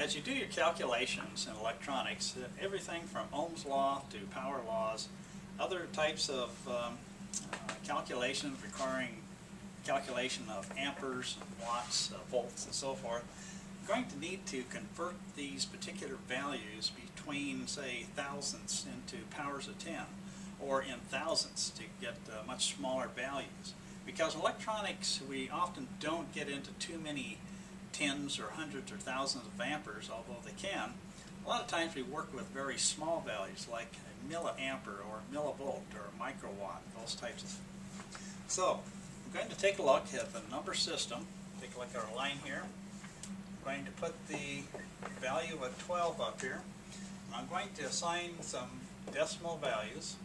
As you do your calculations in electronics, uh, everything from Ohm's law to power laws, other types of um, uh, calculations requiring calculation of amperes, watts, uh, volts, and so forth, you're going to need to convert these particular values between, say, thousandths into powers of 10, or in thousandths to get uh, much smaller values. Because electronics, we often don't get into too many tens or hundreds or thousands of amperes, although they can. A lot of times we work with very small values like a milliampere or millivolt or microwatt, those types of things. So, I'm going to take a look at the number system. Take a look at our line here. I'm going to put the value of 12 up here. I'm going to assign some decimal values.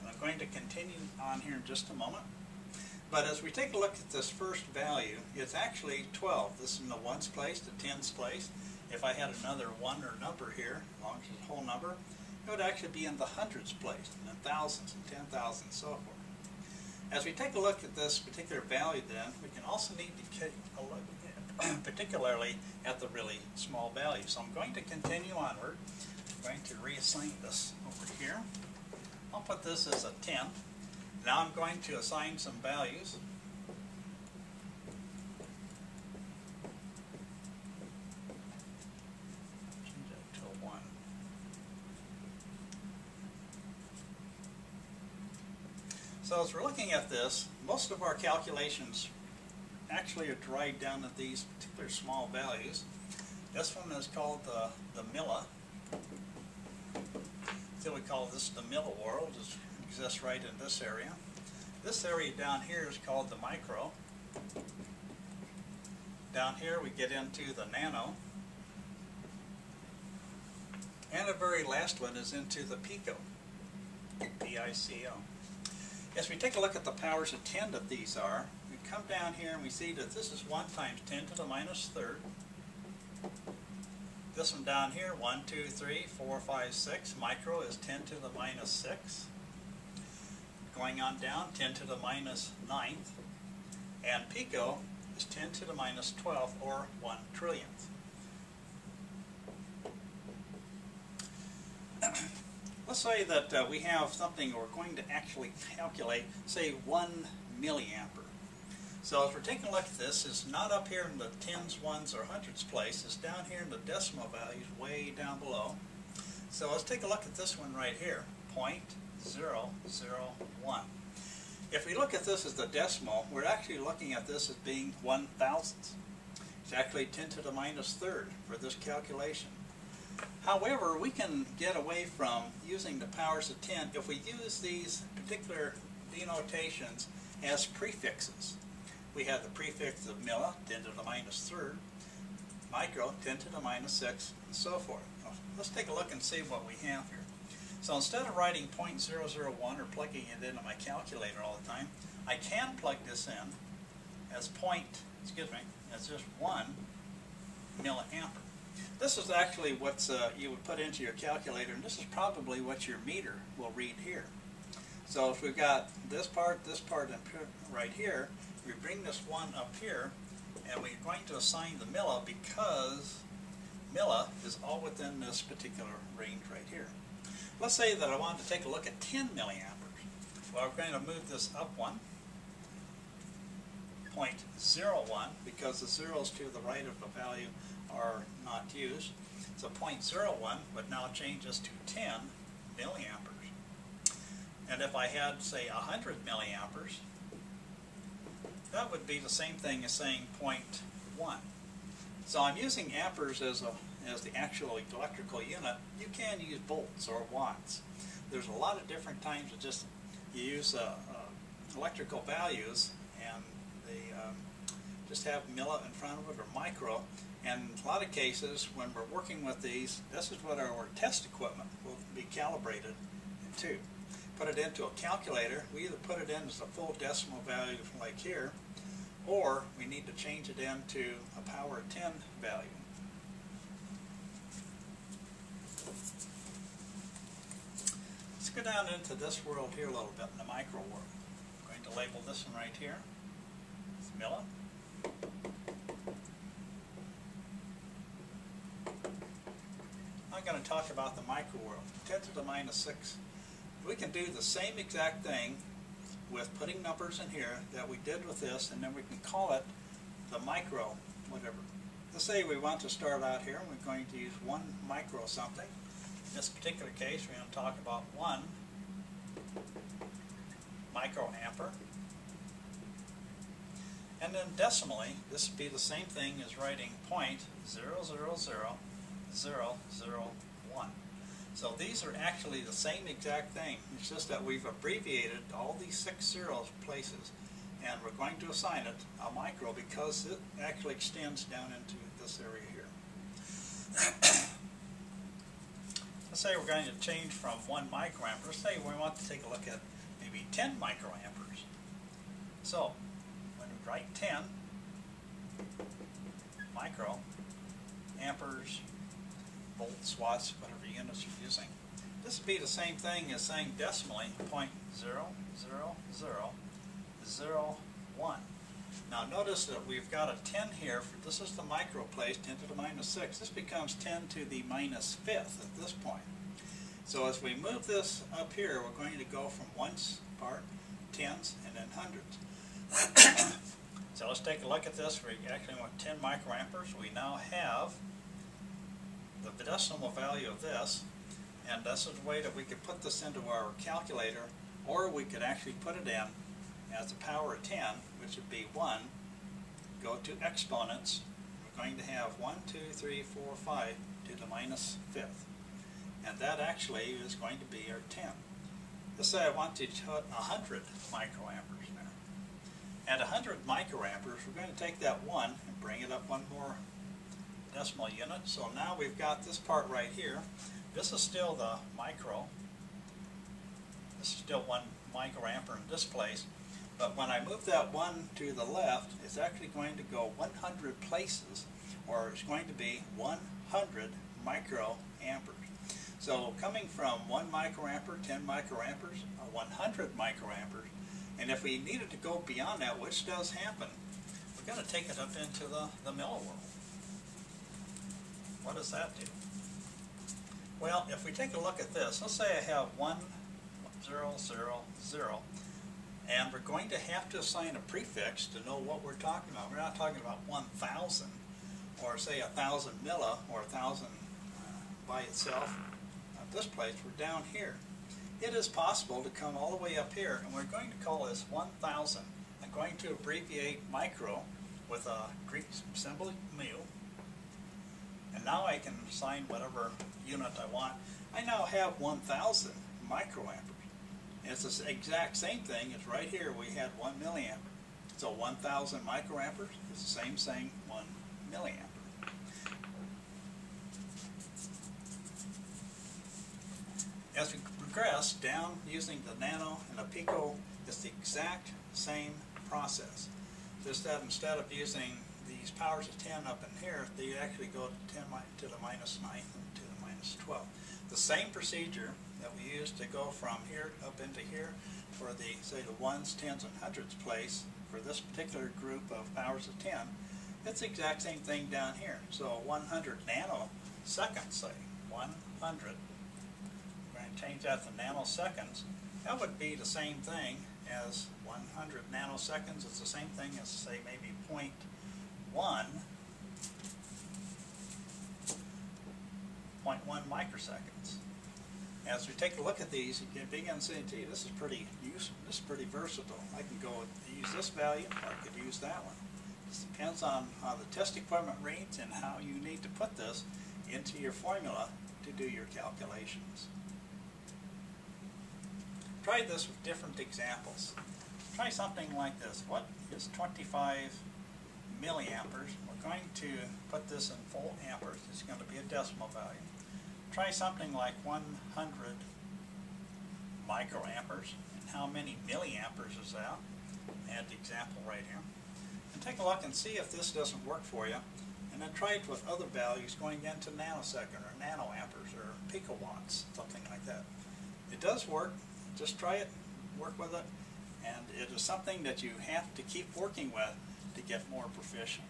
And I'm going to continue on here in just a moment. But as we take a look at this first value, it's actually 12. This is in the ones place, the tens place. If I had another one or number here, as long as it's a whole number, it would actually be in the hundreds place, and thousands, and ten thousands, and so forth. As we take a look at this particular value then, we can also need to take a look particularly at the really small values. So I'm going to continue onward. I'm going to reassign this over here. I'll put this as a 10. Now I'm going to assign some values. Change that to 1. So as we're looking at this, most of our calculations actually are derived down at these particular small values. This one is called the, the milli. So we call this the milliworld. It exists right in this area. This area down here is called the micro. Down here we get into the nano. And the very last one is into the pico, P-I-C-O. As we take a look at the powers of 10 that these are, we come down here and we see that this is 1 times 10 to the minus third. This one down here, 1, 2, 3, 4, 5, 6. Micro is 10 to the minus 6. Going on down, 10 to the minus ninth. And pico is 10 to the minus 12th, or 1 trillionth. Let's say that uh, we have something we're going to actually calculate, say 1 milliampere. So as we're taking a look at this, it's not up here in the tens, ones, or hundreds place. It's down here in the decimal values, way down below. So let's take a look at this one right here, 0.001. If we look at this as the decimal, we're actually looking at this as being one thousandths. It's actually 10 to the minus third for this calculation. However, we can get away from using the powers of 10 if we use these particular denotations as prefixes we have the prefix of milli, 10 to the minus third, micro, 10 to the minus 6, and so forth. let's take a look and see what we have here. So instead of writing 0.001 or plugging it into my calculator all the time, I can plug this in as point, excuse me, as just 1 milliampere. This is actually what uh, you would put into your calculator, and this is probably what your meter will read here. So if we've got this part, this part, right here, we bring this one up here, and we're going to assign the milli because milli is all within this particular range right here. Let's say that I wanted to take a look at 10 milliamperes. Well, I'm going to move this up one, 0.01, because the zeros to the right of the value are not used. So 0.01 would now change us to 10 milliamperes. And if I had, say, 100 milliamperes, that would be the same thing as saying 0.1. So I'm using amperes as, a, as the actual electrical unit. You can use volts or watts. There's a lot of different times that just you use uh, uh, electrical values and they um, just have milli in front of it or micro. And in a lot of cases, when we're working with these, this is what our test equipment will be calibrated to. Put it into a calculator. We either put it in as a full decimal value like here, or we need to change it into a power of 10 value. Let's go down into this world here a little bit in the micro world. I'm going to label this one right here. It's milli. I'm going to talk about the micro world. 10 to the minus 6. We can do the same exact thing with putting numbers in here that we did with this, and then we can call it the micro whatever. Let's say we want to start out here, and we're going to use 1 micro something. In this particular case, we're going to talk about 1 microampere. And then decimally, this would be the same thing as writing point zero zero zero zero zero one. So these are actually the same exact thing. It's just that we've abbreviated all these six zeros places, and we're going to assign it a micro because it actually extends down into this area here. Let's say we're going to change from 1 microampere. Let's say we want to take a look at maybe 10 microamperes. So when we write 10 micro amperes, volts, watts, whatever units you're using, this would be the same thing as saying decimally 0.000001. Now notice that we've got a 10 here, for, this is the micro place, 10 to the minus 6. This becomes 10 to the minus 5th at this point. So as we move this up here, we're going to go from ones part, tens, and then hundreds. so let's take a look at this. We actually want 10 microamperes. We now have the decimal value of this, and this is a way that we could put this into our calculator, or we could actually put it in as a power of 10, which would be 1, go to exponents, we're going to have 1, 2, 3, 4, 5 to the minus 5th. And that actually is going to be our 10. Let's say I want to put 100 microamperes now. At 100 microamperes, we're going to take that 1 and bring it up one more decimal unit. So now we've got this part right here. This is still the micro. This is still 1 microampere in this place. But when I move that 1 to the left, it's actually going to go 100 places, or it's going to be 100 microamperes. So coming from 1 microampere, 10 microamperes, uh, or 100 microamperes, and if we needed to go beyond that, which does happen, we're going to take it up into the, the milliworld. What does that do? Well, if we take a look at this, let's say I have 1, 0, 0, 0, and we're going to have to assign a prefix to know what we're talking about. We're not talking about 1,000, or say 1,000 milli, or 1,000 uh, by itself. At this place, we're down here. It is possible to come all the way up here, and we're going to call this 1,000. I'm going to abbreviate micro with a Greek symbol mu, and now I can assign whatever unit I want. I now have 1,000 microamperes. It's the exact same thing It's right here we had 1 milliampere. So 1,000 microamperes is the same thing 1 milliamp. As we progress down using the nano and the pico, it's the exact same process. Just that instead of using these powers of 10 up in here, they actually go to 10 to the minus 9 and to the minus 12. The same procedure that we use to go from here up into here for the, say, the ones, tens, and hundreds place for this particular group of powers of 10, it's the exact same thing down here. So 100 nanoseconds, say, 100, we're going to change that to nanoseconds. That would be the same thing as 100 nanoseconds. It's the same thing as, say, maybe point one, point one microseconds. As we take a look at these, can begin saying, gee, this is pretty useful, this is pretty versatile. I can go use this value, or I could use that one. This depends on how the test equipment reads and how you need to put this into your formula to do your calculations. Try this with different examples. Try something like this. What is 25 milliamperes? We're going to put this in full amperes. It's going to be a decimal value. Try something like 100 microamperes. And how many milliamperes is that? Add the example right here. And take a look and see if this doesn't work for you. And then try it with other values going into nanosecond or nanoamperes or picowatts, something like that. It does work. Just try it, work with it, and it is something that you have to keep working with to get more proficient.